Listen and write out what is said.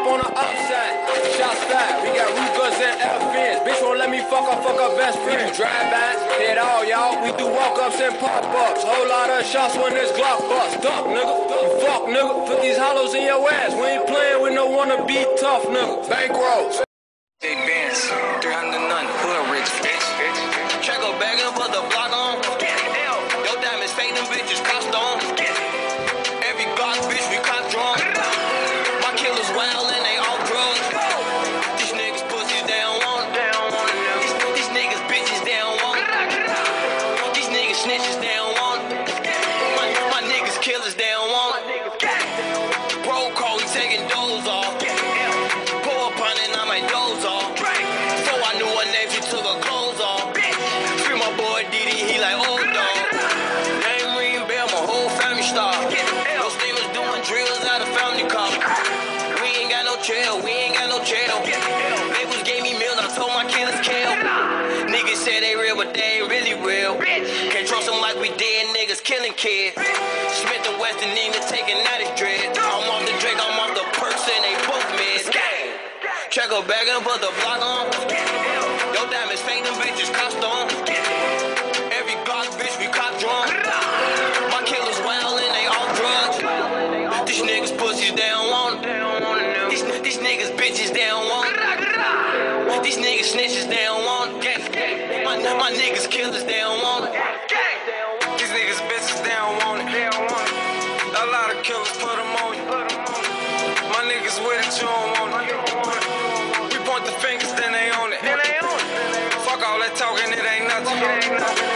up on the upside. Shots fired, we got Rugas and FNs. Bitch won't let me fuck her, fuck her best friend. We do drive-bys, hit all y'all. We do walk-ups and pop-ups. Whole lot of shots when this Glock bust. Duck, nigga. You fuck, nigga. Put these hollows in your ass. We ain't playing with no wanna be tough, nigga. Bankroll. Big bands, 300 none, hood rich bitch. Check a bag and put the block whole family star. Those steamers doing drills out of family car. We ain't got no trail, we ain't got no trail. Labels gave me meals, I told my killers kill. Niggas say they real, but they ain't really real. Can't trust them like we dead niggas killing kids. Smith and Wesson Nina taking out his dread. I'm off the Drake, I'm off the perks, and they both mid. Check a bag and put the block on. Yo, diamonds fake, them bitches cost on. bitches, they don't want. These, these niggas bitches, they don't want them. These niggas snitches, they don't want them. My, my niggas killers, they don't want them. These niggas bitches, they don't want it. A lot of killers put them on you. My niggas with it, you don't want it. We point the fingers, then they own it. Fuck all that talking, it ain't nothing.